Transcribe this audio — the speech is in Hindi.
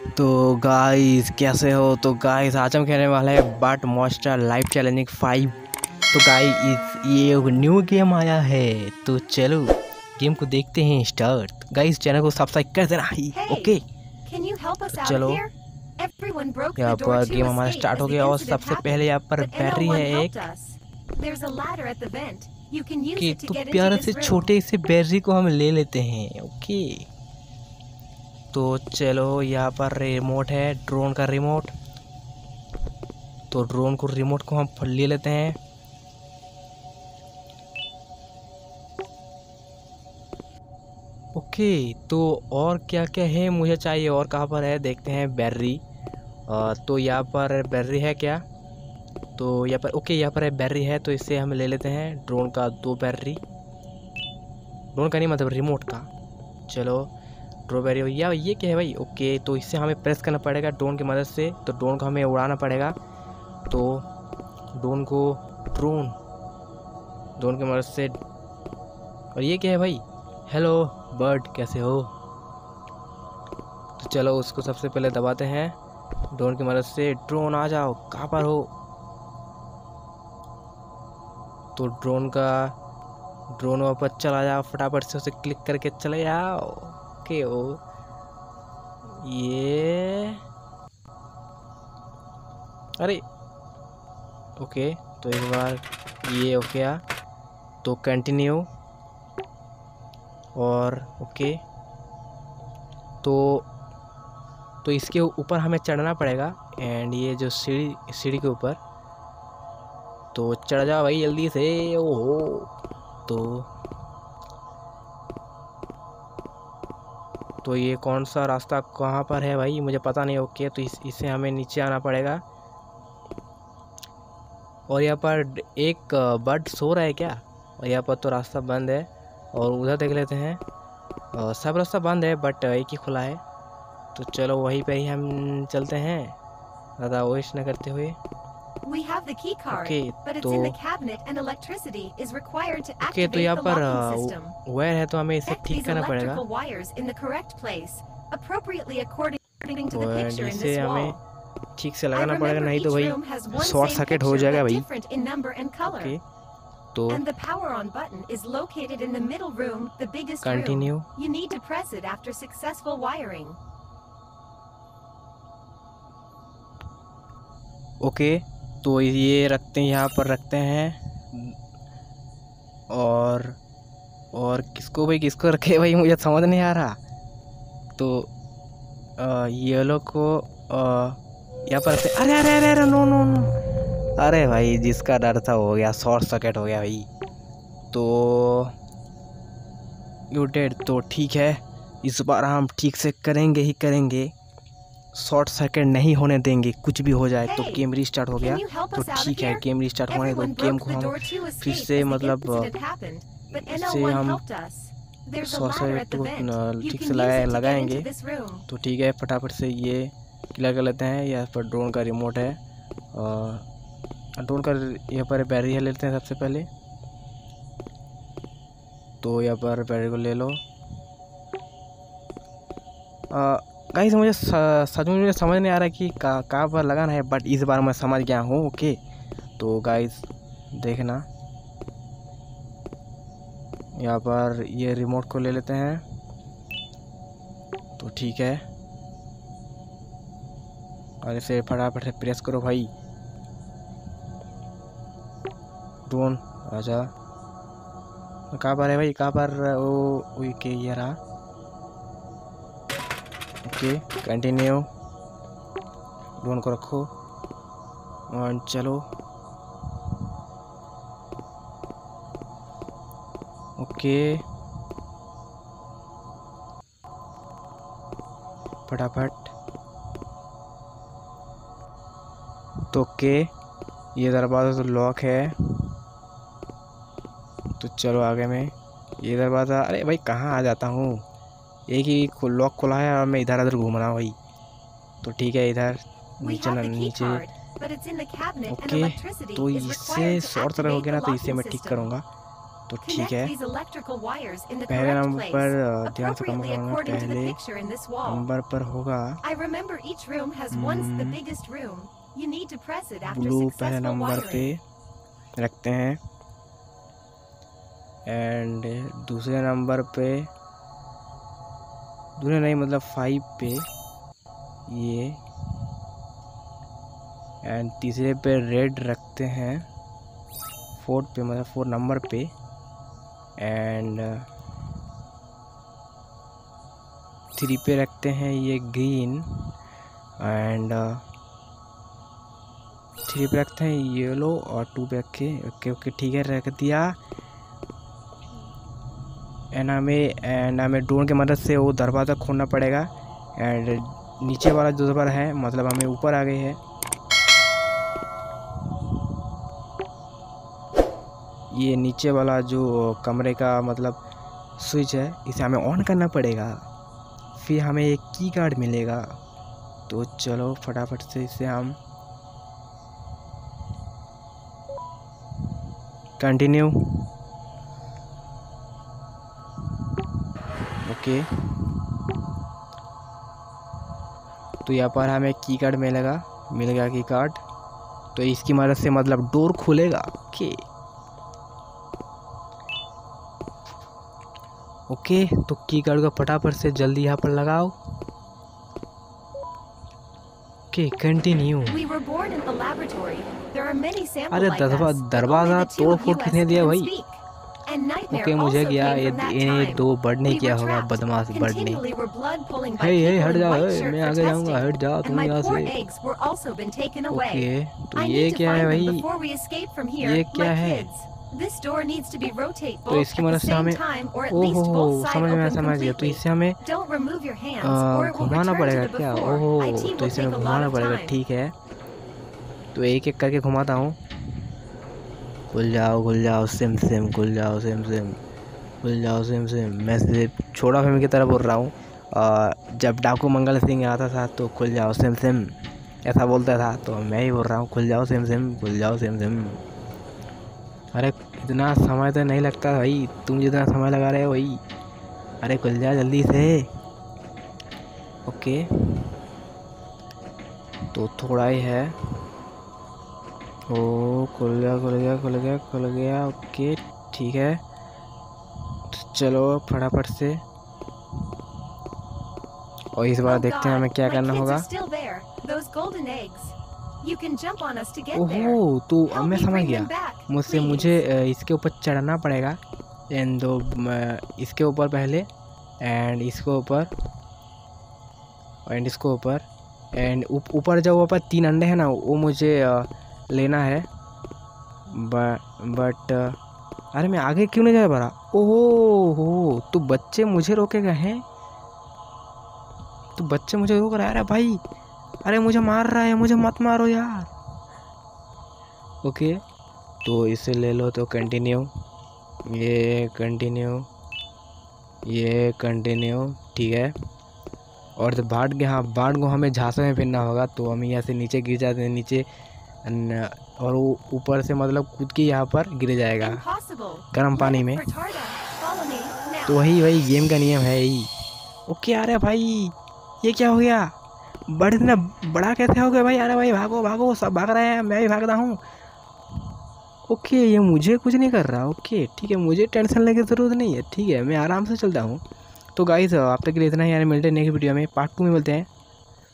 तो गाइस कैसे हो? तो गाइस आज हम खेलने वाले हैं बट मॉस्टर लाइफ चैलेंजिंग फाइव तो गाइस ये न्यू गेम आया है। तो चलो गेम को देखते हैं स्टार्ट गाइस चैनल को सब्सक्राइब कर देना। ही ओके चलो। यहाँ पर गेम हमारा स्टार्ट हो गया और सबसे पहले यहाँ पर बैटरी है एक। कि तो प्यारे से छोटे से बैटरी को हम ले लेते हैं। ओके तो चलो यहाँ पर रिमोट है ड्रोन का रिमोट तो ड्रोन को रिमोट को हम ले लेते हैं. ओके तो और क्या क्या है मुझे चाहिए और कहाँ पर है? देखते हैं बैटरी तो यहाँ पर बैटरी है क्या? तो यहाँ पर ओके यहाँ पर है बैटरी है तो इससे हम ले लेते हैं ड्रोन का दो बैटरी ड्रोन का नहीं मतलब रिमोट का. चलो ड्रो भैया, ये क्या है भाई? ओके तो इससे हमें प्रेस करना पड़ेगा ड्रोन की मदद से तो ड्रोन को हमें उड़ाना पड़ेगा। तो ड्रोन को ड्रोन ड्रोन की मदद से। और ये क्या है भाई? हेलो बर्ड कैसे हो? तो चलो उसको सबसे पहले दबाते हैं। ड्रोन की मदद से, ड्रोन आ जाओ, कहाँ पर हो? तो ड्रोन का, ड्रोन वापस चला जाओ, फटाफट से उसे क्लिक करके चले जाओ ओके ओ। ये। अरे। ओके तो एक बार ये हो गया तो कंटिन्यू और ओके। तो तो इसके ऊपर हमें चढ़ना पड़ेगा। एंड ये जो सीढ़ी सीढ़ी के ऊपर। तो चढ़ जाओ भाई जल्दी से, ओहो। तो तो ये कौन सा रास्ता कहाँ पर है भाई? मुझे पता नहीं ओके तो इस इससे हमें नीचे आना पड़ेगा। और यहाँ पर एक बर्ड सो रहा है क्या? और यहाँ पर तो रास्ता बंद है। और उधर देख लेते हैं। सब रास्ता बंद है, बट एक ही खुला है। तो चलो, वहीं पे ही हम चलते हैं। ज़्यादा वेस्ट न करते हुए। We have the key card, Okay, but it's तो- in the cabinet and electricity is required to okay activate तो यहाँ the पर locking system. वायर है तो हमें इसे Set ठीक these करना पड़ेगा electrical wires in the correct place, appropriately according according to the और picture in इसे this हमें wall. ठीक से I लगाना पड़ेगा remember नहीं each तो भाई room has one short same circuit हो picture, जाएगा but भाई different in number and color. Okay तो And the power on button is located in the middle room, the biggest room. Continue You need to press it after successful wiring. Okay तो ये रखते हैं यहाँ पर रखते हैं। और और किसको भाई, किसको रखे भाई, मुझे समझ नहीं आ रहा। तो ये लोग को यहाँ पर रखते अरे अरे अरे अरे, नो नो नो। अरे भाई, जिसका डर था हो गया, शॉर्ट सर्किट हो गया भाई। तो यू डेड तो ठीक है। इस बार हम ठीक से करेंगे ही करेंगे। शॉर्ट सर्किट नहीं होने देंगे कुछ भी हो जाए तो गेम रिस्टार्ट हो गया तो ठीक है? गेम रिस्टार्ट होने दो गेम को हम फिर से मतलब, one हम. शॉर्ट सर्किट को ठीक से use लगा it to get लगाएँगे. तो ठीक है फटाफट से ये क्लियर कर लेते हैं यहाँ पर ड्रोन का रिमोट है और ड्रोन का यहाँ पर बैटरी है लेते हैं सबसे पहले तो यहाँ पर बैटरी को ले लो गाइस, मुझे सच में मुझे समझ नहीं आ रहा कि कहाँ कहाँ पर लगाना है बट इस बार मैं समझ गया हूँ ओके तो गाइस, देखना। यहाँ पर ये रिमोट को ले लेते हैं। तो ठीक है। और इसे फटाफट से प्रेस करो भाई। ड्रोन आजा। कहाँ पर है भाई? कहाँ पर वो के ये रहा। ओके कंटिन्यू ड्रोन को रखो। और चलो। ओके। फटाफट। तो ओके, ये दरवाज़ा तो लॉक है। तो चलो आगे में। ये दरवाज़ा, अरे भाई, कहाँ आ जाता हूँ? एक ही लॉक खुला है और मैं इधर उधर घूम रहा हूँ भाई। तो ठीक है इधर नीचे नीचे। ओके तो इससे शॉर्ट तरह हो गया ना तो इसे मैं ठीक करूँगा। तो ठीक है। पहले नंबर पर uh, ध्यान से काम करूँगा पहले नंबर पर होगा। Blue hmm। पहले नंबर पे रखते हैं। एंड दूसरे नंबर पे दूसरे नहीं मतलब फाइव पे ये एंड तीसरे पे रेड रखते हैं फोर्थ पे मतलब फोर नंबर पे एंड थ्री पे रखते हैं ये ग्रीन एंड थ्री पे रखते हैं येलो और टू पे रखे ओके ओके ठीक है, रख दिया। एंड हमें एंड हमें ड्रोन की मदद से वो दरवाज़ा खोलना पड़ेगा। एंड नीचे वाला जो दरवाज़ा है मतलब हमें ऊपर आ गए है। ये नीचे वाला जो कमरे का मतलब स्विच है, इसे हमें ऑन करना पड़ेगा। फिर हमें एक की कार्ड मिलेगा। तो चलो, फटाफट से इसे हम कंटिन्यू ओके। तो यहाँ पर हमें की कार्ड मिलेगा मिल गया की कार्ड। तो इसकी मदद से मतलब डोर खुलेगा। ओके। ओके तो की कार्ड को फटाफट से जल्दी यहाँ पर लगाओ। ओके कंटिन्यू अरे दरवाज़ा तोड़-फोड़ US किसने दिया भाई? ओके मुझे गया ये दो बढ़ने किया होगा? बदमाश बढ़ने। हट जा मैं आगे जाऊँगा हट जा तुम यहाँ से। ओके तो ये क्या है भाई? ये क्या है? This door needs to be rotate तो इसकी मदद से हमें ओहो समझ में समझ गया। तो इससे हमें घुमाना पड़ेगा क्या? ओहो तो इसे हमें घुमाना पड़ेगा ठीक है। तो एक एक करके घुमाता हूँ। खुल जाओ खुल जाओ, सिम सिम, खुल जाओ, सिम सिम, खुल जाओ, सिम सिम। मैं सिर्फ़ छोटा फैमिली की तरह बोल रहा हूँ। और जब डाकू मंगल सिंह आता था तो खुल जाओ, सिम सिम, ऐसा बोलता था। तो मैं ही बोल रहा हूँ, खुल जाओ, सिम सिम, खुल जाओ, सिम सिम। अरे, इतना समय तो नहीं लगता भाई। तुम जितना समय लगा रहे हो भाई अरे, खुल जाओ जल्दी से। ओके। तो थोड़ा ही है। ओ खुल गया खुल गया खुल गया खुल गया ओके ठीक है। तो चलो फटाफट से। और इस बार Oh देखते हैं हमें क्या करना होगा. ओहो तो अब मैं समझ गया। मुझसे मुझे इसके ऊपर चढ़ना पड़ेगा। एंड दो इसके ऊपर पहले एंड इसके ऊपर एंड इसके ऊपर एंड ऊपर जो ऊपर तीन अंडे हैं ना वो मुझे अ, लेना है। बट अरे मैं आगे क्यों नहीं जा पा रहा? ओहो, हो तो बच्चे मुझे रोके गए हैं। तो बच्चे मुझे रोक रहा है। अरे भाई, अरे मुझे मार रहा है, मुझे मत मारो यार। ओके तो इसे ले लो तो कंटिन्यू ये कंटिन्यू ये कंटिन्यू ठीक है। और जब भाट के हाँ भाट को हमें झांसे में फिरना होगा तो हम यहाँ से नीचे गिर जाते हैं, नीचे और वो ऊपर से मतलब कूद के यहाँ पर गिर जाएगा। गर्म पानी में. तो वही वही गेम का नियम है यही। ओके आ अरे भाई ये क्या हो गया? बड़े इतना बड़ा कैसे हो गया भाई? अरे भाई भागो भागो सब भाग रहे हैं मैं भी भाग रहा हूँ। ओके ये मुझे कुछ नहीं कर रहा ओके ठीक है मुझे टेंशन लेने की ज़रूरत नहीं है ठीक है मैं आराम से चलता हूँ। तो गाइस अब तक के लिए इतना ही यार मिलते हैं नेक्स्ट वीडियो में पार्ट टू में मिलते हैं।